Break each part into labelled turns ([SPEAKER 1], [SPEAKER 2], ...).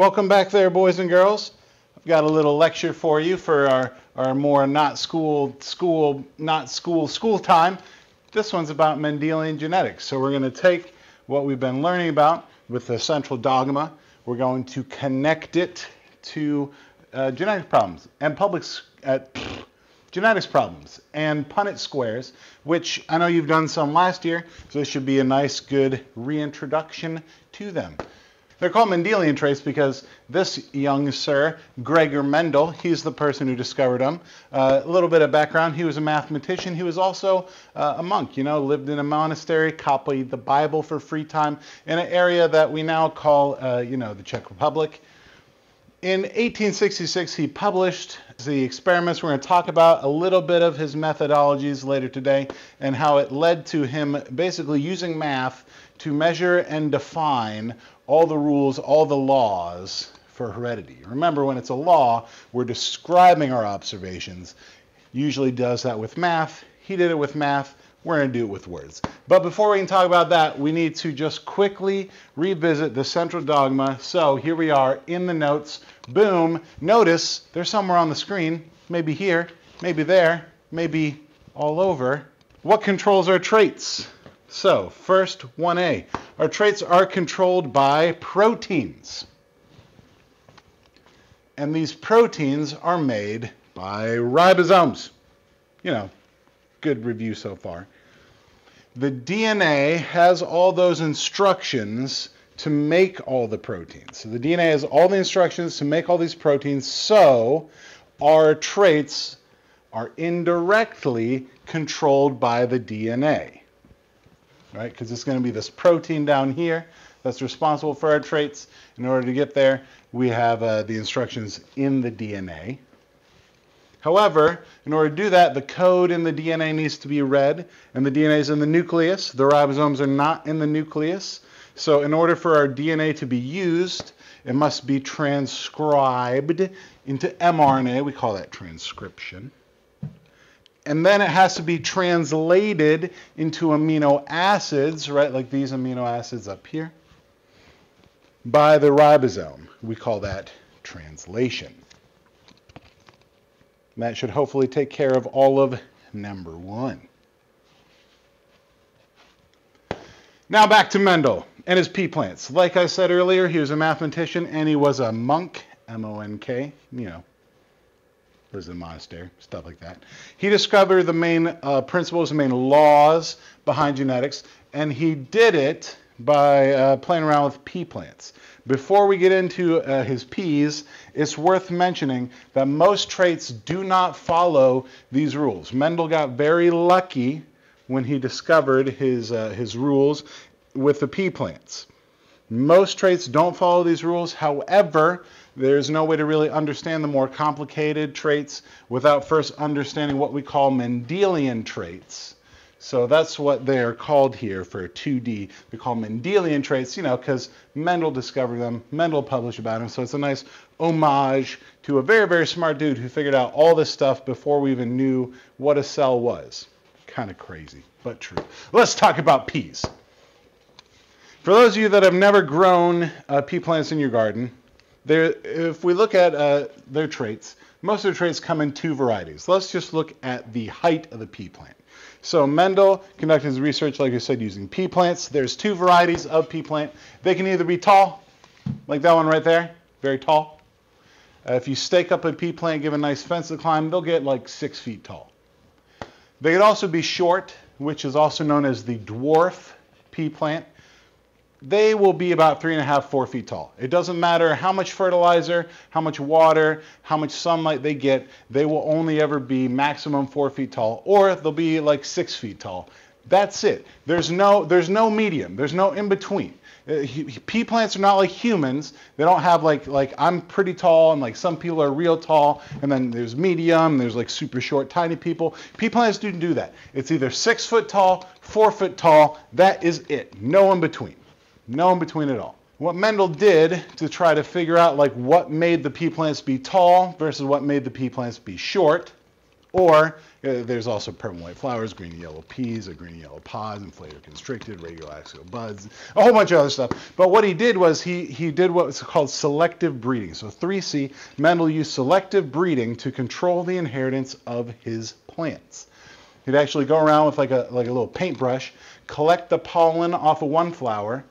[SPEAKER 1] Welcome back there, boys and girls. I've got a little lecture for you for our, our more not school, school, not school, school time. This one's about Mendelian genetics. So we're going to take what we've been learning about with the central dogma. We're going to connect it to uh, genetic problems and public uh, genetics problems and Punnett squares, which I know you've done some last year, so this should be a nice, good reintroduction to them. They're called Mendelian traits because this young sir, Gregor Mendel, he's the person who discovered them. Uh, a little bit of background, he was a mathematician. He was also uh, a monk, you know, lived in a monastery, copied the Bible for free time in an area that we now call, uh, you know, the Czech Republic. In 1866, he published the experiments. We're going to talk about a little bit of his methodologies later today and how it led to him basically using math to measure and define all the rules, all the laws for heredity. Remember, when it's a law, we're describing our observations. Usually does that with math. He did it with math. We're going to do it with words. But before we can talk about that, we need to just quickly revisit the central dogma. So here we are in the notes. Boom. Notice they're somewhere on the screen, maybe here, maybe there, maybe all over. What controls our traits? So, first, 1a. Our traits are controlled by proteins. And these proteins are made by ribosomes. You know, good review so far. The DNA has all those instructions to make all the proteins. So the DNA has all the instructions to make all these proteins, so our traits are indirectly controlled by the DNA right? Because it's going to be this protein down here that's responsible for our traits. In order to get there, we have uh, the instructions in the DNA. However, in order to do that, the code in the DNA needs to be read, and the DNA is in the nucleus. The ribosomes are not in the nucleus. So in order for our DNA to be used, it must be transcribed into mRNA. We call that transcription and then it has to be translated into amino acids, right, like these amino acids up here, by the ribosome. We call that translation. And that should hopefully take care of all of number one. Now back to Mendel and his pea plants. Like I said earlier, he was a mathematician and he was a monk, M-O-N-K, you know, lives in a monastery, stuff like that. He discovered the main uh, principles, the main laws behind genetics, and he did it by uh, playing around with pea plants. Before we get into uh, his peas, it's worth mentioning that most traits do not follow these rules. Mendel got very lucky when he discovered his, uh, his rules with the pea plants. Most traits don't follow these rules. However, there's no way to really understand the more complicated traits without first understanding what we call Mendelian traits. So that's what they're called here for 2D. They're called Mendelian traits, you know, because Mendel discovered them, Mendel published about them. So it's a nice homage to a very, very smart dude who figured out all this stuff before we even knew what a cell was. Kind of crazy, but true. Let's talk about peas. For those of you that have never grown uh, pea plants in your garden, there, if we look at uh, their traits, most of the traits come in two varieties. Let's just look at the height of the pea plant. So Mendel conducted his research, like I said, using pea plants. There's two varieties of pea plant. They can either be tall, like that one right there, very tall. Uh, if you stake up a pea plant, give a nice fence to climb, they'll get like six feet tall. They could also be short, which is also known as the dwarf pea plant they will be about three and a half, four feet tall. It doesn't matter how much fertilizer, how much water, how much sunlight they get, they will only ever be maximum four feet tall, or they'll be like six feet tall. That's it. There's no, there's no medium. There's no in between. Uh, pea plants are not like humans. They don't have like like I'm pretty tall and like some people are real tall, and then there's medium. There's like super short, tiny people. Pea plants do not do that. It's either six foot tall, four foot tall. That is it. No in between. No in between at all. What Mendel did to try to figure out like what made the pea plants be tall versus what made the pea plants be short Or uh, there's also purple and white flowers, green and yellow peas, a green and yellow pods, inflated constricted, radial axial buds, a whole bunch of other stuff. But what he did was he, he did what's called selective breeding. So 3C, Mendel used selective breeding to control the inheritance of his plants. He'd actually go around with like a, like a little paintbrush, collect the pollen off of one flower,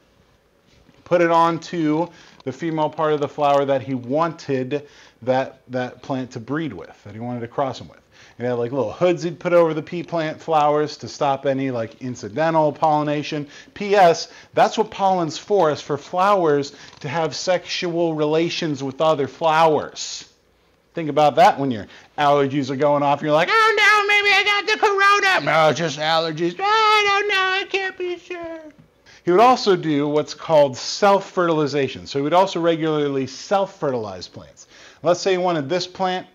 [SPEAKER 1] put it onto the female part of the flower that he wanted that, that plant to breed with, that he wanted to cross them with. And he had like little hoods he'd put over the pea plant flowers to stop any like incidental pollination. P.S. That's what pollen's for, is for flowers to have sexual relations with other flowers. Think about that when your allergies are going off. And you're like, oh no, maybe I got the corona. No, just allergies. I don't know. I can't be sure. He would also do what's called self-fertilization. So he would also regularly self-fertilize plants. Let's say he wanted this plant.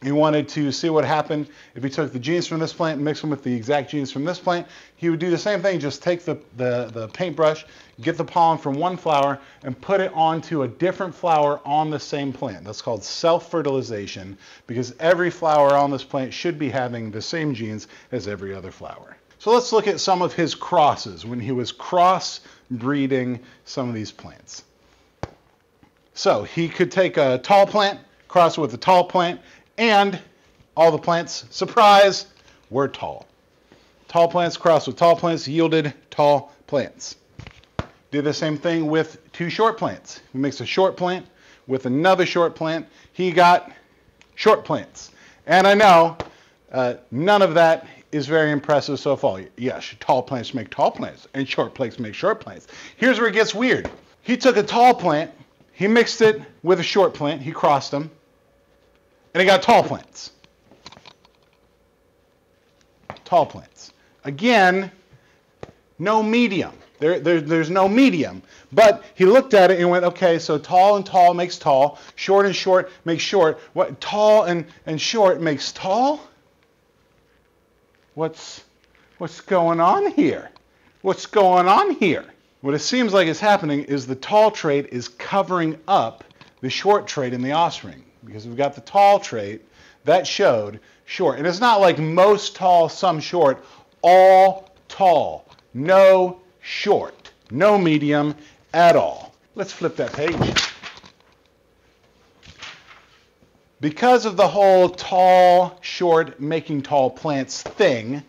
[SPEAKER 1] He wanted to see what happened if he took the genes from this plant and mixed them with the exact genes from this plant. He would do the same thing, just take the, the, the paintbrush, get the pollen from one flower, and put it onto a different flower on the same plant. That's called self-fertilization because every flower on this plant should be having the same genes as every other flower. So let's look at some of his crosses when he was cross breeding some of these plants. So he could take a tall plant, cross it with a tall plant, and all the plants, surprise, were tall. Tall plants crossed with tall plants yielded tall plants. Did the same thing with two short plants. He makes a short plant with another short plant. He got short plants. And I know uh, none of that is very impressive so far. Yes, tall plants make tall plants, and short plants make short plants. Here's where it gets weird. He took a tall plant, he mixed it with a short plant, he crossed them, and he got tall plants. Tall plants. Again, no medium. There, there, there's no medium. But he looked at it and went, okay, so tall and tall makes tall, short and short makes short. What tall and, and short makes tall? What's, what's going on here? What's going on here? What it seems like is happening is the tall trait is covering up the short trait in the offspring because we've got the tall trait that showed short. And it's not like most tall, some short, all tall, no short, no medium at all. Let's flip that page. Because of the whole tall, short, making tall plants thing,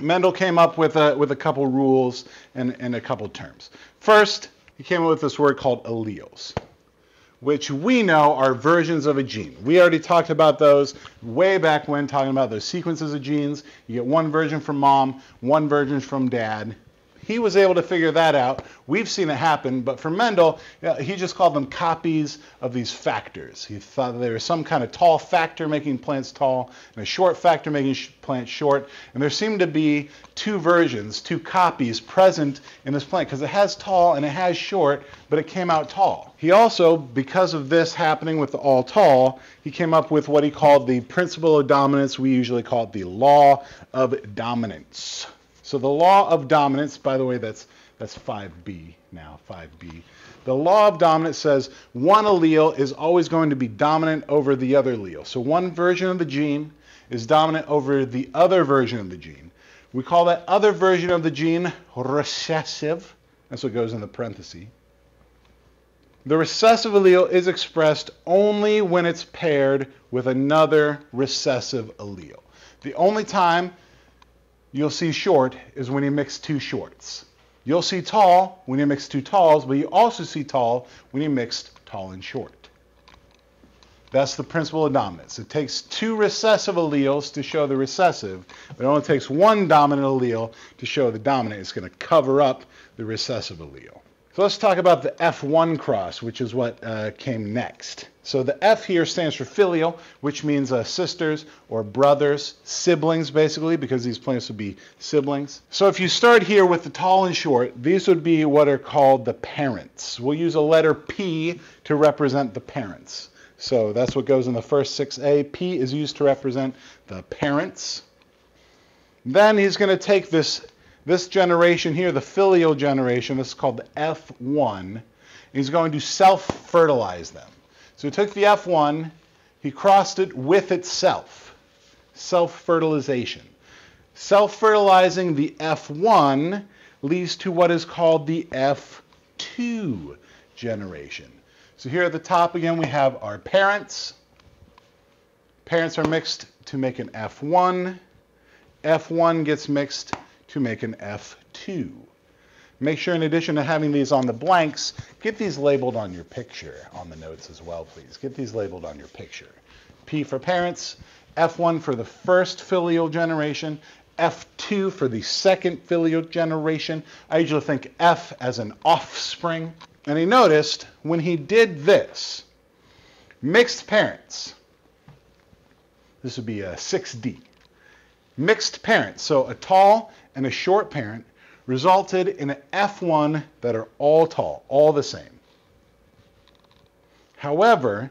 [SPEAKER 1] Mendel came up with a, with a couple rules and, and a couple terms. First, he came up with this word called alleles, which we know are versions of a gene. We already talked about those way back when, talking about those sequences of genes. You get one version from mom, one version from dad, he was able to figure that out. We've seen it happen, but for Mendel, he just called them copies of these factors. He thought there was some kind of tall factor making plants tall and a short factor making plants short. And there seemed to be two versions, two copies present in this plant because it has tall and it has short, but it came out tall. He also, because of this happening with the all tall, he came up with what he called the principle of dominance. We usually call it the law of dominance. So the law of dominance, by the way, that's, that's 5b now, 5b. The law of dominance says one allele is always going to be dominant over the other allele. So one version of the gene is dominant over the other version of the gene. We call that other version of the gene recessive. That's what goes in the parenthesis. The recessive allele is expressed only when it's paired with another recessive allele. The only time you'll see short is when you mix two shorts. You'll see tall when you mix two talls, but you also see tall when you mix tall and short. That's the principle of dominance. It takes two recessive alleles to show the recessive, but it only takes one dominant allele to show the dominant. It's going to cover up the recessive allele. So let's talk about the F1 cross, which is what uh, came next. So the F here stands for filial, which means uh, sisters or brothers, siblings basically, because these plants would be siblings. So if you start here with the tall and short, these would be what are called the parents. We'll use a letter P to represent the parents. So that's what goes in the first 6A. P is used to represent the parents. Then he's going to take this this generation here, the filial generation, this is called the F1, he's going to self-fertilize them. So he took the F1, he crossed it with itself. self-fertilization. Self-fertilizing the F1 leads to what is called the F2 generation. So here at the top again we have our parents. Parents are mixed to make an F1. F1 gets mixed to make an F2. Make sure in addition to having these on the blanks, get these labeled on your picture on the notes as well, please. Get these labeled on your picture. P for parents, F1 for the first filial generation, F2 for the second filial generation. I usually think F as an offspring. And he noticed when he did this, mixed parents, this would be a 6D. Mixed parents, so a tall and a short parent, resulted in an F1 that are all tall, all the same. However,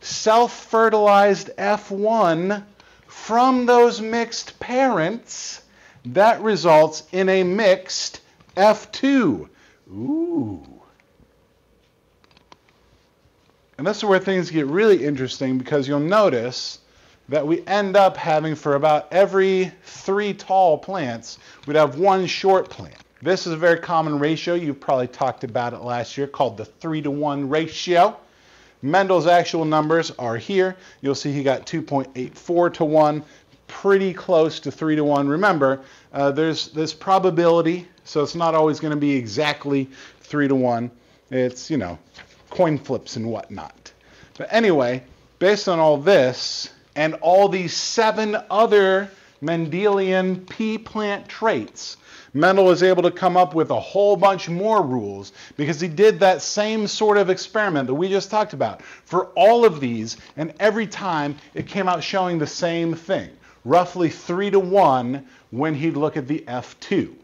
[SPEAKER 1] self-fertilized F1 from those mixed parents, that results in a mixed F2. Ooh. And this is where things get really interesting because you'll notice that we end up having for about every three tall plants, we'd have one short plant. This is a very common ratio. You've probably talked about it last year called the three to one ratio. Mendel's actual numbers are here. You'll see he got 2.84 to 1, pretty close to 3 to 1. Remember, uh, there's this probability, so it's not always going to be exactly 3 to 1. It's, you know, coin flips and whatnot. But anyway, based on all this, and all these seven other Mendelian pea plant traits. Mendel was able to come up with a whole bunch more rules because he did that same sort of experiment that we just talked about for all of these, and every time it came out showing the same thing, roughly three to one when he'd look at the F2.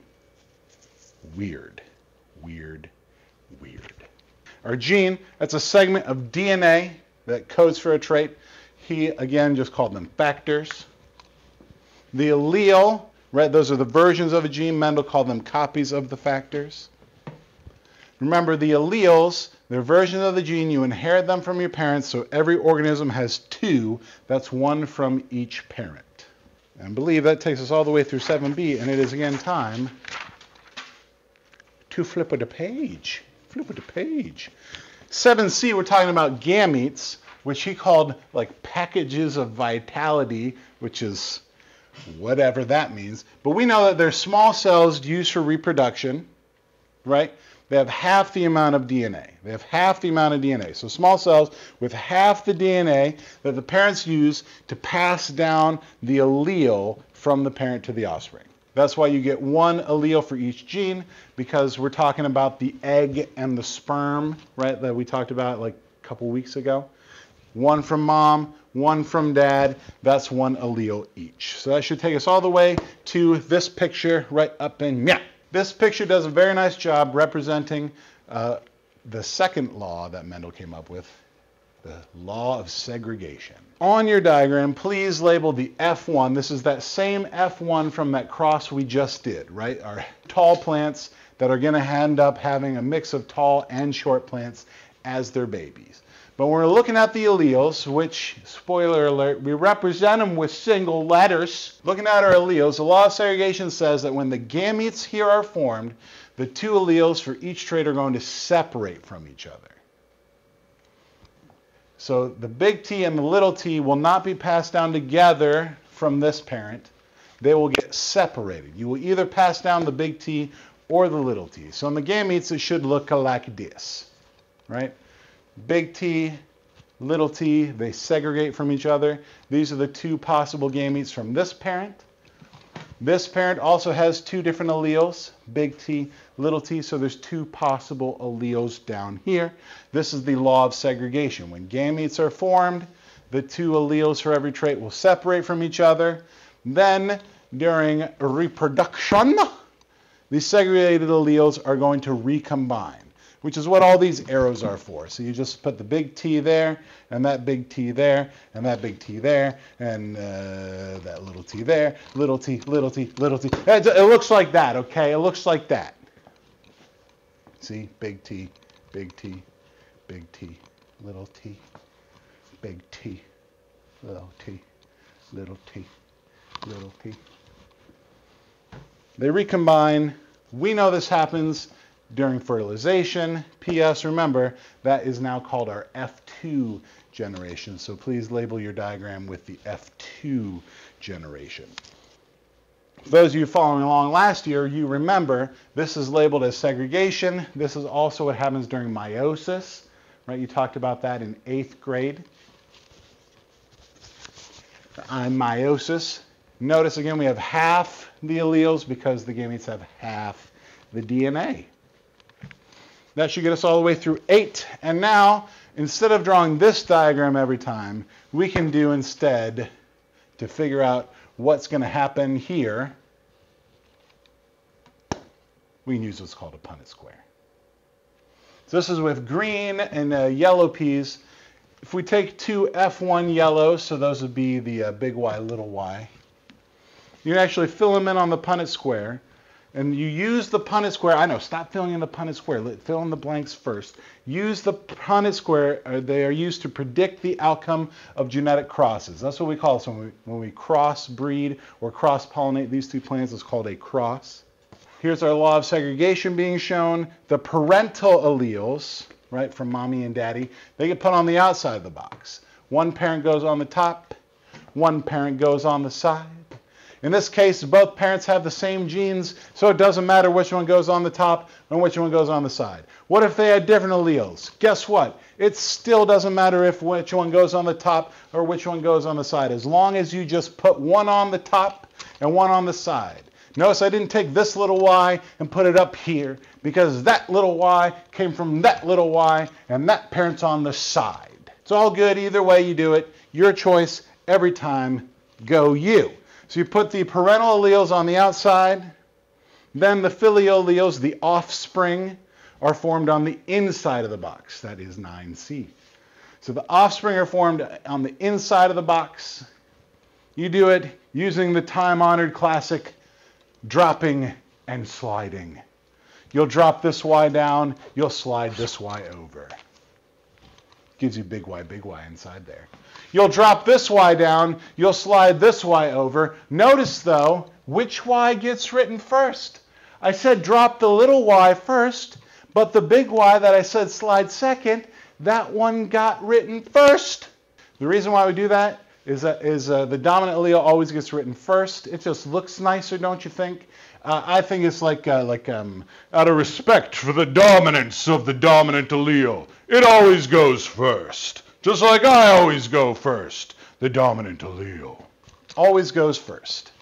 [SPEAKER 1] Weird, weird, weird. Our gene, that's a segment of DNA that codes for a trait. He, again, just called them factors. The allele, right, those are the versions of a gene. Mendel called them copies of the factors. Remember, the alleles, they're versions of the gene. You inherit them from your parents, so every organism has two. That's one from each parent. And believe that takes us all the way through 7b, and it is again time to flip the page. Flip the page. 7c, we're talking about gametes which he called like packages of vitality, which is whatever that means. But we know that they're small cells used for reproduction, right? They have half the amount of DNA. They have half the amount of DNA. So small cells with half the DNA that the parents use to pass down the allele from the parent to the offspring. That's why you get one allele for each gene because we're talking about the egg and the sperm, right, that we talked about like a couple weeks ago one from mom, one from dad. That's one allele each. So that should take us all the way to this picture right up in yeah. This picture does a very nice job representing uh, the second law that Mendel came up with, the law of segregation. On your diagram, please label the F1. This is that same F1 from that cross we just did, right? Our tall plants that are going to end up having a mix of tall and short plants as their babies. But we're looking at the alleles, which, spoiler alert, we represent them with single letters. Looking at our alleles, the law of segregation says that when the gametes here are formed, the two alleles for each trait are going to separate from each other. So the big T and the little t will not be passed down together from this parent. They will get separated. You will either pass down the big T or the little t. So in the gametes, it should look like this, right? Big T, little t, they segregate from each other. These are the two possible gametes from this parent. This parent also has two different alleles, big T, little t, so there's two possible alleles down here. This is the law of segregation. When gametes are formed, the two alleles for every trait will separate from each other. Then, during reproduction, the segregated alleles are going to recombine which is what all these arrows are for. So you just put the big T there, and that big T there, and that big T there, and uh, that little T there, little T, little T, little T. It, it looks like that, okay? It looks like that. See, big T, big T, big T, little T, big T, little T, little T, little T. They recombine. We know this happens during fertilization. P.S. Remember, that is now called our F2 generation. So please label your diagram with the F2 generation. For those of you following along last year, you remember this is labeled as segregation. This is also what happens during meiosis, right? You talked about that in eighth grade. I'm meiosis. Notice again we have half the alleles because the gametes have half the DNA. That should get us all the way through 8. And now, instead of drawing this diagram every time, we can do instead, to figure out what's going to happen here, we can use what's called a Punnett square. So this is with green and uh, yellow peas. If we take two F1 yellows, so those would be the uh, big Y, little y, you can actually fill them in on the Punnett square. And you use the Punnett square. I know, stop filling in the Punnett square. Fill in the blanks first. Use the Punnett square. Uh, they are used to predict the outcome of genetic crosses. That's what we call. So when we, when we cross breed or cross pollinate these two plants, it's called a cross. Here's our law of segregation being shown. The parental alleles, right, from mommy and daddy, they get put on the outside of the box. One parent goes on the top, one parent goes on the side. In this case, both parents have the same genes, so it doesn't matter which one goes on the top and which one goes on the side. What if they had different alleles? Guess what? It still doesn't matter if which one goes on the top or which one goes on the side, as long as you just put one on the top and one on the side. Notice I didn't take this little y and put it up here because that little y came from that little y and that parent's on the side. It's all good either way you do it. Your choice every time. Go you. So you put the parental alleles on the outside, then the filial alleles, the offspring, are formed on the inside of the box. That is 9C. So the offspring are formed on the inside of the box. You do it using the time-honored classic dropping and sliding. You'll drop this Y down, you'll slide this Y over. Gives you big Y, big Y inside there. You'll drop this y down, you'll slide this y over. Notice though, which y gets written first? I said drop the little y first, but the big Y that I said slide second, that one got written first. The reason why we do that is that is uh, the dominant allele always gets written first. It just looks nicer, don't you think? Uh, I think it's like uh, like um, out of respect for the dominance of the dominant allele, it always goes first. Just like I always go first, the dominant allele. Always goes first.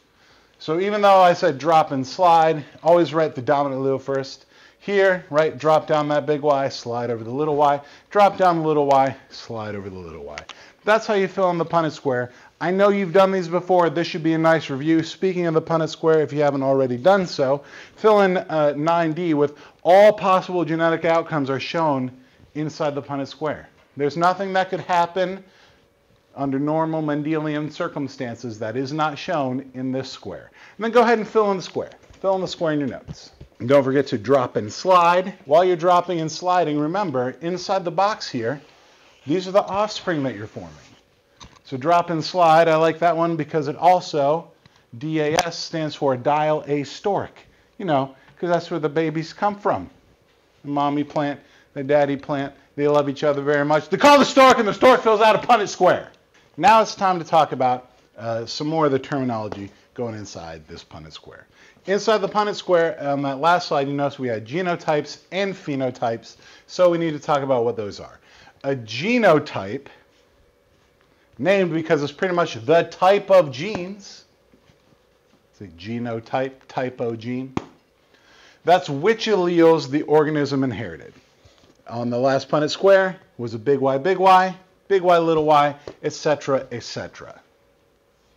[SPEAKER 1] So even though I said drop and slide, always write the dominant allele first. Here, right, drop down that big Y, slide over the little y, drop down the little y, slide over the little y. That's how you fill in the Punnett square. I know you've done these before. This should be a nice review. Speaking of the Punnett square, if you haven't already done so, fill in uh, 9D with all possible genetic outcomes are shown inside the Punnett square. There's nothing that could happen under normal Mendelian circumstances that is not shown in this square. And then go ahead and fill in the square. Fill in the square in your notes. And don't forget to drop and slide. While you're dropping and sliding, remember, inside the box here, these are the offspring that you're forming. So drop and slide, I like that one because it also, DAS stands for dial a stork. You know, because that's where the babies come from. The mommy plant, the daddy plant, they love each other very much. They call the stork, and the stork fills out a Punnett square. Now it's time to talk about uh, some more of the terminology going inside this Punnett square. Inside the Punnett square, on that last slide, you notice we had genotypes and phenotypes, so we need to talk about what those are. A genotype, named because it's pretty much the type of genes, it's a genotype, typo gene. That's which alleles the organism inherited on the last Punnett square was a big Y, big Y, big Y, little y, etc., etc.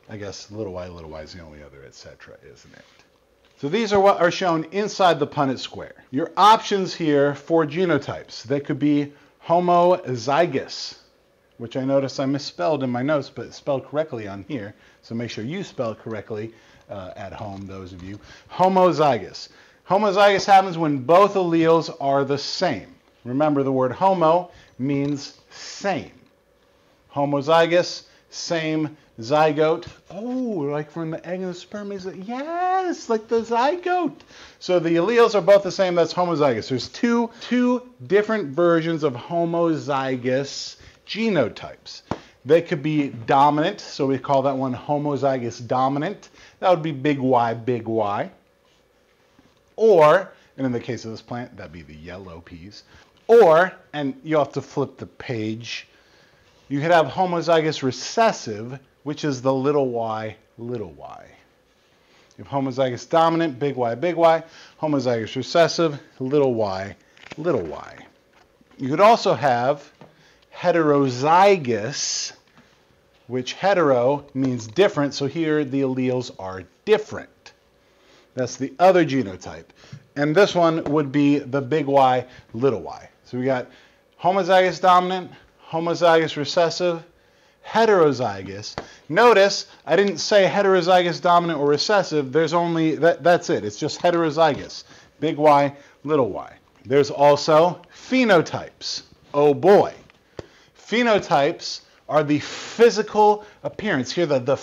[SPEAKER 1] I guess little y, little y is the only other etc., isn't it? So these are what are shown inside the Punnett square. Your options here for genotypes, they could be homozygous, which I notice I misspelled in my notes, but spelled correctly on here. So make sure you spell correctly uh, at home, those of you. Homozygous. Homozygous happens when both alleles are the same. Remember, the word homo means same. Homozygous, same zygote. Oh, like from the egg and the sperm is? Yes, like the zygote. So the alleles are both the same. That's homozygous. There's two two different versions of homozygous genotypes. They could be dominant, so we call that one homozygous dominant. That would be big Y, big Y. Or, and in the case of this plant, that'd be the yellow peas. Or, and you have to flip the page, you could have homozygous recessive, which is the little y, little y. You have homozygous dominant, big Y, big Y, homozygous recessive, little y, little y. You could also have heterozygous, which hetero means different, so here the alleles are different. That's the other genotype. And this one would be the big Y, little y. So we got homozygous dominant, homozygous recessive, heterozygous. Notice I didn't say heterozygous dominant or recessive. There's only, that, that's it. It's just heterozygous. Big Y, little y. There's also phenotypes. Oh boy. Phenotypes are the physical appearance. Hear the, the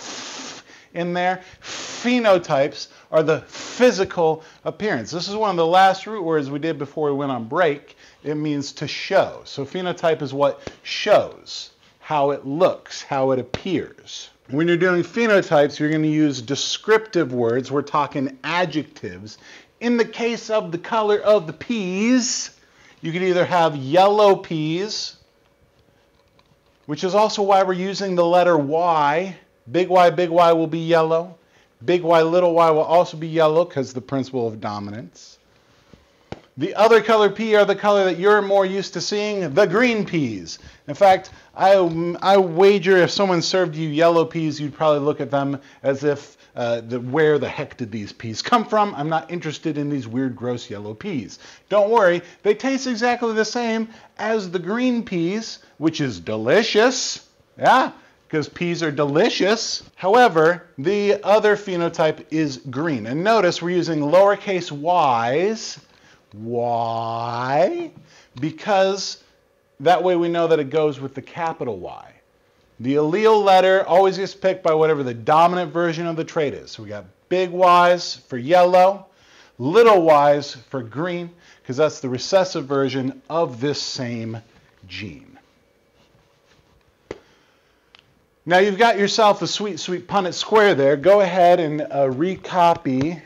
[SPEAKER 1] in there? Phenotypes are the physical appearance. This is one of the last root words we did before we went on break. It means to show. So phenotype is what shows, how it looks, how it appears. When you're doing phenotypes, you're going to use descriptive words. We're talking adjectives. In the case of the color of the peas, you could either have yellow peas, which is also why we're using the letter Y. Big Y, big Y will be yellow. Big Y, little y will also be yellow because the principle of dominance. The other color pea are the color that you're more used to seeing, the green peas. In fact, I, I wager if someone served you yellow peas, you'd probably look at them as if, uh, the, where the heck did these peas come from? I'm not interested in these weird, gross yellow peas. Don't worry, they taste exactly the same as the green peas, which is delicious. Yeah, because peas are delicious. However, the other phenotype is green. And notice we're using lowercase y's. Why? Because that way we know that it goes with the capital Y. The allele letter always gets picked by whatever the dominant version of the trait is. So we got big Y's for yellow, little y's for green, because that's the recessive version of this same gene. Now you've got yourself a sweet, sweet Punnett square there. Go ahead and uh, recopy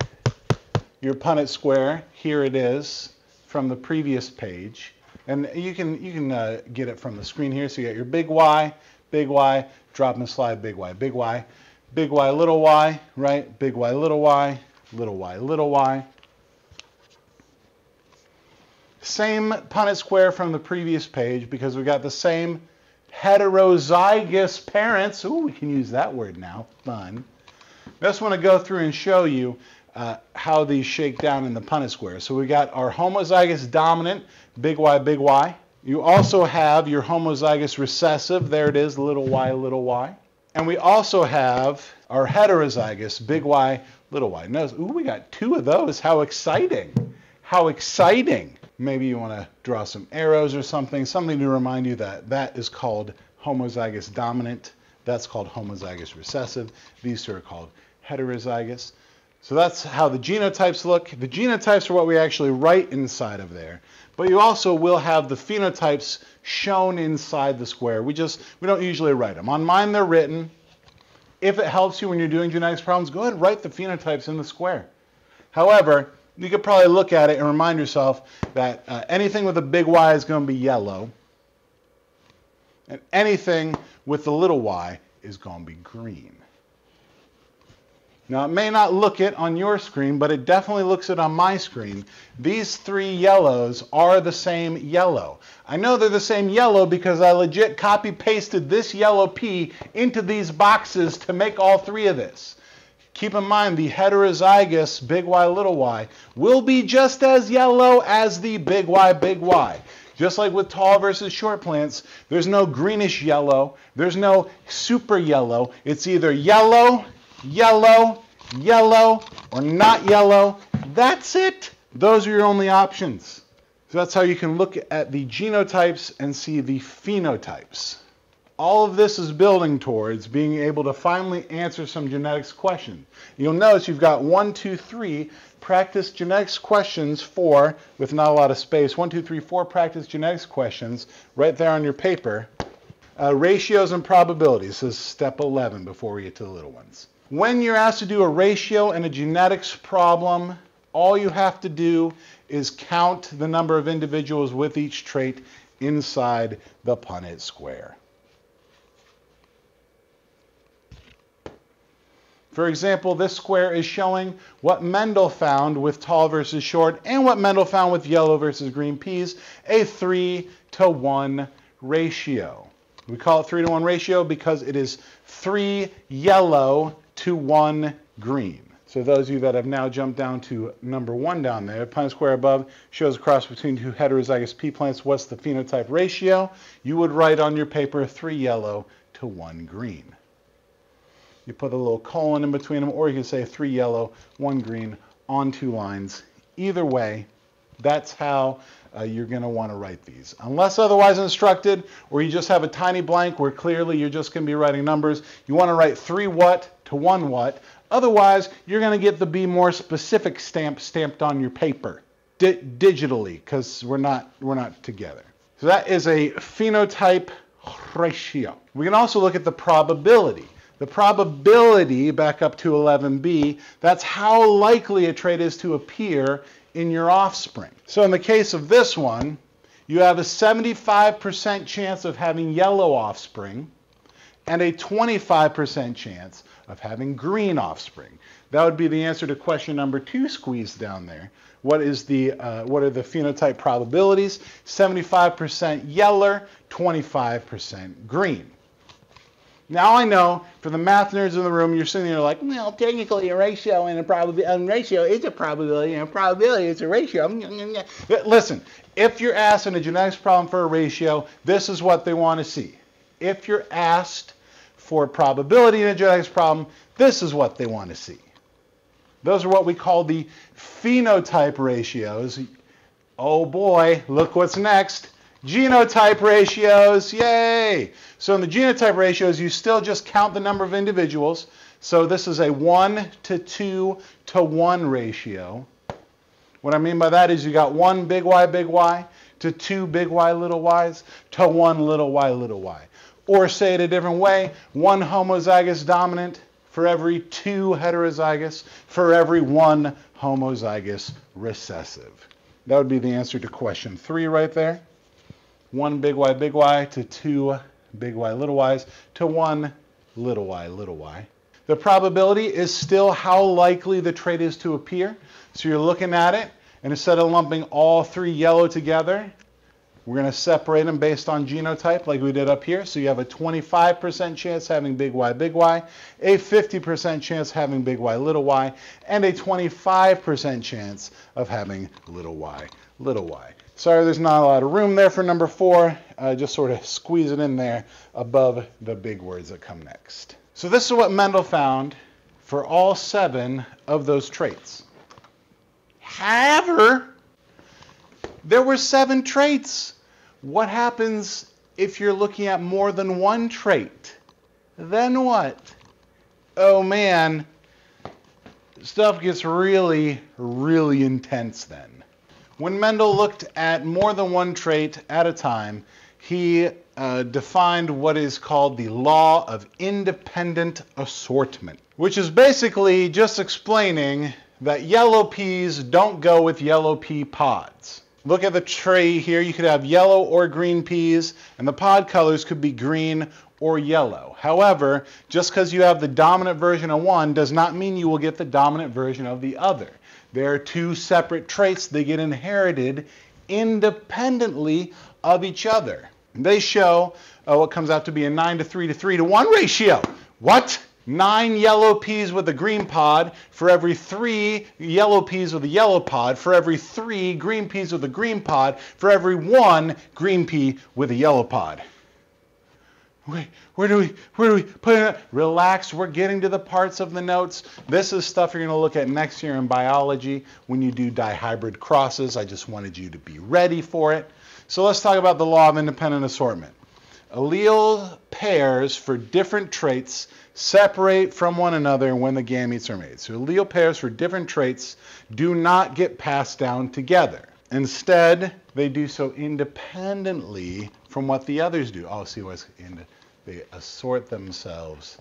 [SPEAKER 1] your Punnett square. Here it is from the previous page. And you can, you can uh, get it from the screen here. So you got your big Y, big Y, drop and slide, big Y, big Y, big Y, little y, right? Big Y, little y, little y, little y. Same Punnett square from the previous page because we got the same heterozygous parents. Ooh, we can use that word now. Fun. I just want to go through and show you uh, how these shake down in the Punnett square. So we got our homozygous dominant, big Y, big Y. You also have your homozygous recessive. There it is, little y, little y. And we also have our heterozygous, big Y, little y. Notice, ooh, we got two of those. How exciting. How exciting. Maybe you want to draw some arrows or something, something to remind you that that is called homozygous dominant. That's called homozygous recessive. These two are called heterozygous. So that's how the genotypes look. The genotypes are what we actually write inside of there. But you also will have the phenotypes shown inside the square. We just, we don't usually write them. On mine, they're written. If it helps you when you're doing genetics problems, go ahead and write the phenotypes in the square. However, you could probably look at it and remind yourself that uh, anything with a big Y is going to be yellow, and anything with the little y is going to be green. Now, it may not look it on your screen, but it definitely looks it on my screen. These three yellows are the same yellow. I know they're the same yellow because I legit copy pasted this yellow pea into these boxes to make all three of this. Keep in mind the heterozygous big Y little y will be just as yellow as the big Y big Y. Just like with tall versus short plants, there's no greenish yellow, there's no super yellow. It's either yellow, yellow, yellow, or not yellow. That's it. Those are your only options. So that's how you can look at the genotypes and see the phenotypes. All of this is building towards being able to finally answer some genetics questions. You'll notice you've got one, two, three practice genetics questions for, with not a lot of space, one, two, three, four practice genetics questions right there on your paper. Uh, ratios and probabilities this is step 11 before we get to the little ones. When you're asked to do a ratio in a genetics problem, all you have to do is count the number of individuals with each trait inside the Punnett square. For example, this square is showing what Mendel found with tall versus short and what Mendel found with yellow versus green peas, a 3 to 1 ratio. We call it 3 to 1 ratio because it is 3 yellow to 1 green. So those of you that have now jumped down to number 1 down there, Punnett square above shows a cross between two heterozygous pea plants. What's the phenotype ratio? You would write on your paper 3 yellow to 1 green. You put a little colon in between them, or you can say three yellow, one green on two lines. Either way, that's how uh, you're going to want to write these. Unless otherwise instructed, or you just have a tiny blank where clearly you're just going to be writing numbers, you want to write three what to one what. Otherwise, you're going to get the be more specific stamp stamped on your paper di digitally because we're not, we're not together. So that is a phenotype ratio. We can also look at the probability. The probability, back up to 11b, that's how likely a trait is to appear in your offspring. So in the case of this one, you have a 75% chance of having yellow offspring and a 25% chance of having green offspring. That would be the answer to question number two squeezed down there. What is the uh, what are the phenotype probabilities? 75% yellow, 25% green. Now I know for the math nerds in the room, you're sitting there like, well, technically a ratio and a probability, ratio is a probability and a probability is a ratio. Listen, if you're asked in a genetics problem for a ratio, this is what they want to see. If you're asked for probability in a genetics problem, this is what they want to see. Those are what we call the phenotype ratios. Oh boy, look what's next. Genotype ratios, yay! So in the genotype ratios, you still just count the number of individuals. So this is a 1 to 2 to 1 ratio. What I mean by that is you got 1 big Y, big Y, to 2 big Y, little y's, to 1 little y, little y. Or say it a different way, 1 homozygous dominant for every 2 heterozygous, for every 1 homozygous recessive. That would be the answer to question 3 right there. 1 big Y, big Y to 2 big Y, little y's to 1 little y, little y. The probability is still how likely the trait is to appear. So you're looking at it, and instead of lumping all three yellow together, we're going to separate them based on genotype like we did up here. So you have a 25% chance having big Y, big Y, a 50% chance having big Y, little y, and a 25% chance of having little y, little y. Sorry, there's not a lot of room there for number four. Uh, just sort of squeeze it in there above the big words that come next. So this is what Mendel found for all seven of those traits. However, there were seven traits. What happens if you're looking at more than one trait? Then what? Oh man, stuff gets really, really intense then. When Mendel looked at more than one trait at a time, he uh, defined what is called the law of independent assortment, which is basically just explaining that yellow peas don't go with yellow pea pods. Look at the tray here. You could have yellow or green peas, and the pod colors could be green or yellow. However, just because you have the dominant version of one does not mean you will get the dominant version of the other. They're two separate traits. They get inherited independently of each other. They show uh, what comes out to be a 9 to 3 to 3 to 1 ratio. What? Nine yellow peas with a green pod for every three yellow peas with a yellow pod, for every three green peas with a green pod, for every one green pea with a yellow pod. Wait, where do we where do we put it? Relax. We're getting to the parts of the notes. This is stuff you're going to look at next year in biology when you do dihybrid crosses. I just wanted you to be ready for it. So let's talk about the law of independent assortment. Allele pairs for different traits separate from one another when the gametes are made. So allele pairs for different traits do not get passed down together. Instead, they do so independently from what the others do. Oh, see what's in they assort themselves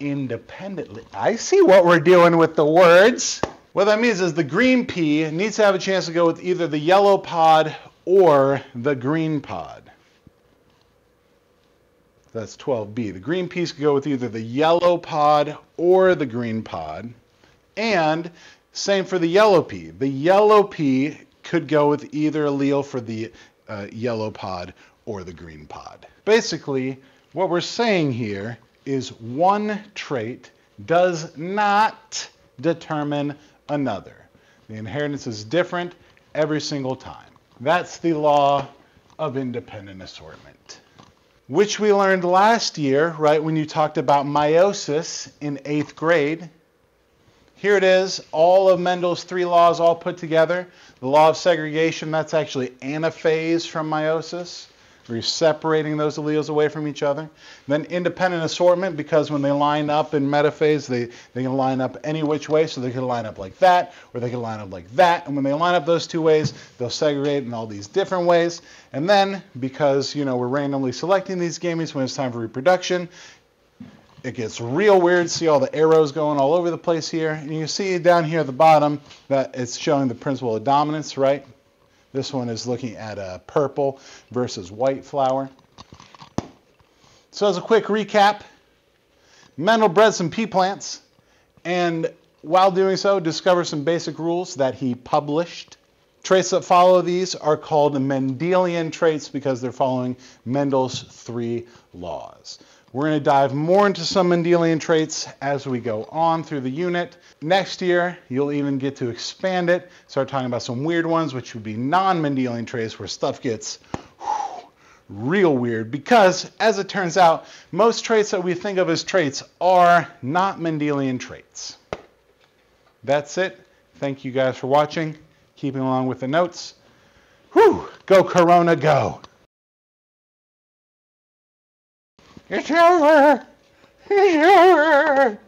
[SPEAKER 1] independently. I see what we're doing with the words. What that means is the green pea needs to have a chance to go with either the yellow pod or the green pod. That's 12b. The green piece could go with either the yellow pod or the green pod. And same for the yellow pea. The yellow pea could go with either allele for the uh, yellow pod or the green pod. Basically, what we're saying here is one trait does not determine another. The inheritance is different every single time. That's the law of independent assortment, which we learned last year, right, when you talked about meiosis in eighth grade. Here it is, all of Mendel's three laws all put together. The law of segregation, that's actually anaphase from meiosis you're separating those alleles away from each other. Then independent assortment, because when they line up in metaphase, they, they can line up any which way, so they can line up like that, or they can line up like that. And when they line up those two ways, they'll segregate in all these different ways. And then, because you know we're randomly selecting these gametes when it's time for reproduction, it gets real weird. See all the arrows going all over the place here. And you see down here at the bottom that it's showing the principle of dominance, right? This one is looking at a purple versus white flower. So as a quick recap, Mendel bred some pea plants and while doing so discovered some basic rules that he published. Traits that follow these are called Mendelian traits because they're following Mendel's three laws. We're going to dive more into some Mendelian traits as we go on through the unit. Next year, you'll even get to expand it, start talking about some weird ones, which would be non-Mendelian traits where stuff gets whew, real weird because, as it turns out, most traits that we think of as traits are not Mendelian traits. That's it. Thank you guys for watching. Keeping along with the notes. Whew, go Corona, go. It's over. It's over.